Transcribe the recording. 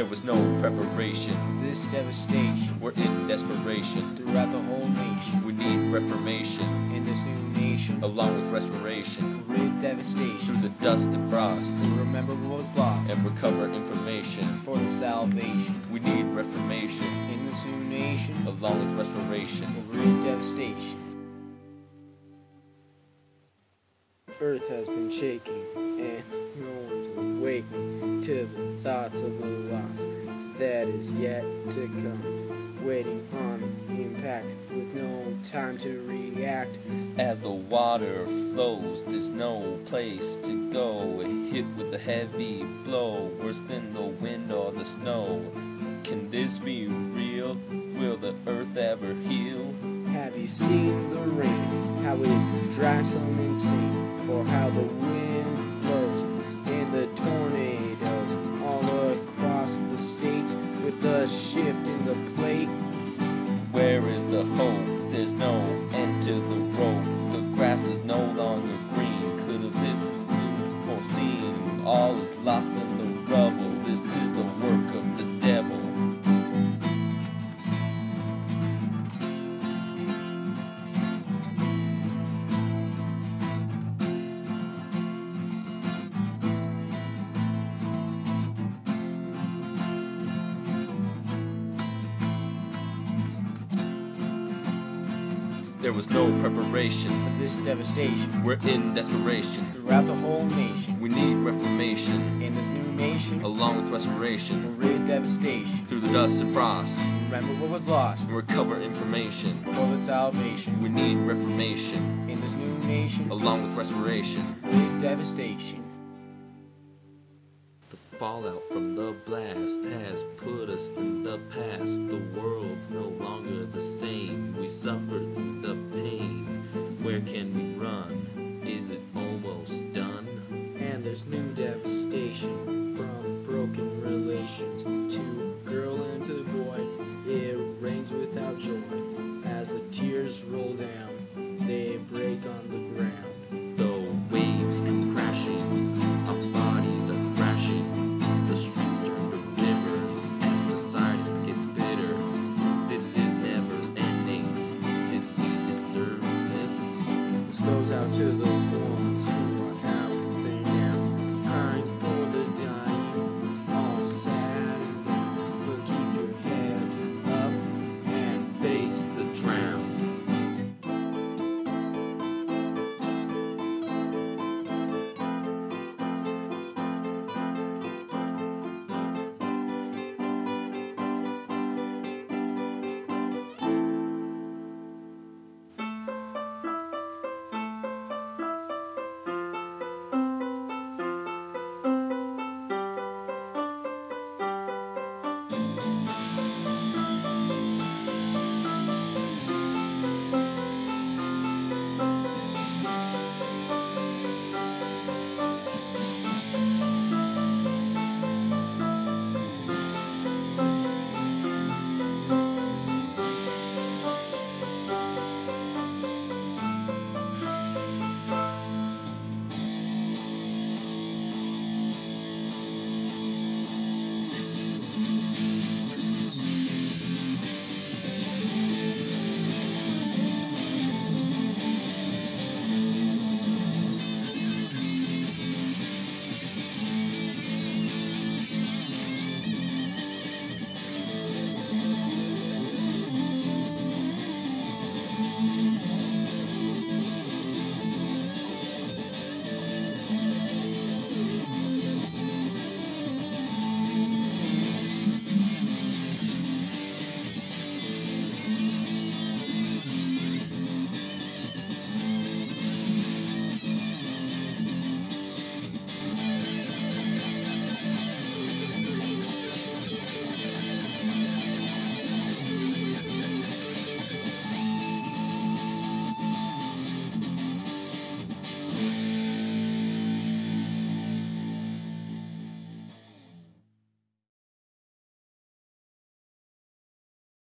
There was no preparation. This devastation We're in desperation. throughout the whole nation. We need reformation, In this new nation, along with respiration. rid devastation. Through the dust and frost, To remember what was lost and recover information. for the salvation. We need reformation, In this new nation, along with respiration. rid devastation. Earth has been shaking, and no to the thoughts of the loss that is yet to come. Waiting on impact with no time to react. As the water flows, there's no place to go. Hit with a heavy blow, worse than the wind or the snow. Can this be real? Will the earth ever heal? Have you seen the rain? How it drives some insane? Or how the wind the tornadoes all across the states with the shift in the plate? Where is the hope? There's no end to the rope. The grass is no longer green. Could have this foreseen? All is lost in There was no preparation. For this devastation We're in desperation. throughout the whole nation. We need reformation, In this new nation, along with restoration. rid devastation. Through the dust and frost, Remember what was lost and recover information. for the salvation. We need reformation, In this new nation, along with restoration. rid devastation. The fallout from the blast has put us in the past. The world's no longer the same. We suffer through the pain can we run? Is it almost done? And there's new devastation.